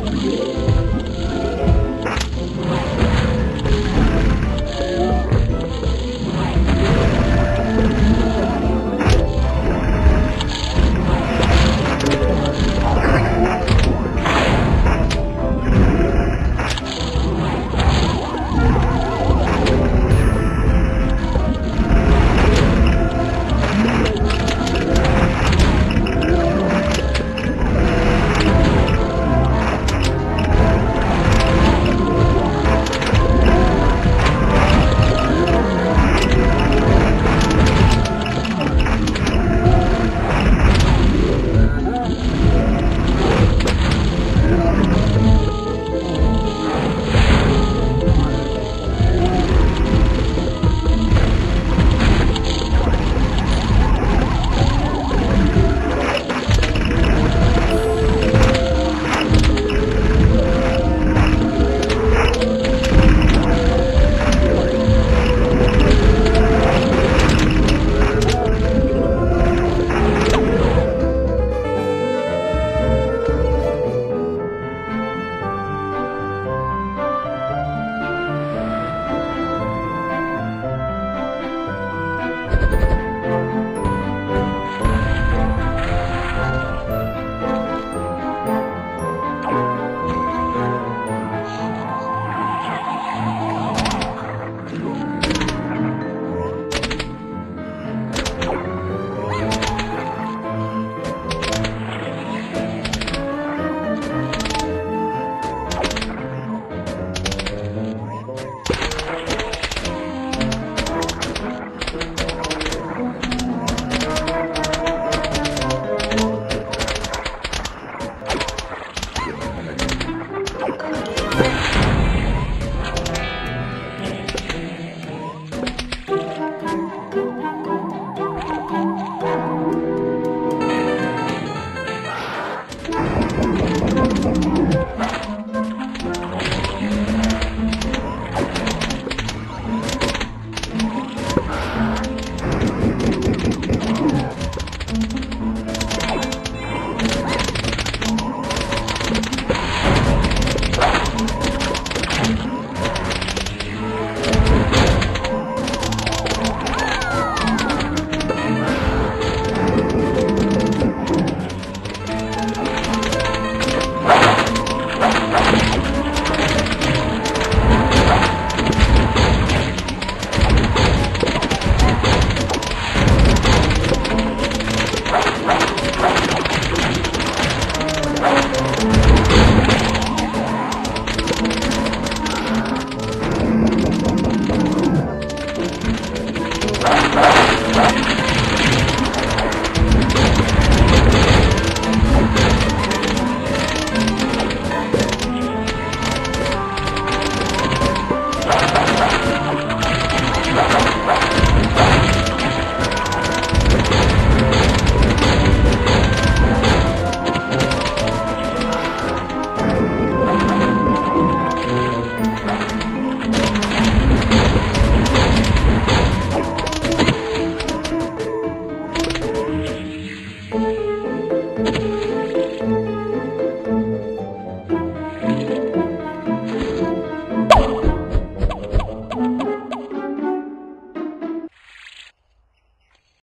Yeah.